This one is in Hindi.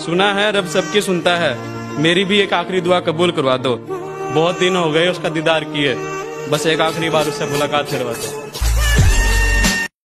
सुना है, रब सबकी सुनता है। मेरी भी एक आखिरी दुआ कबूल करवा दो। बहुत दिन हो गए उसका दीदार किए। बस एक आखिरी बार उससे मुलाकात करवा दो।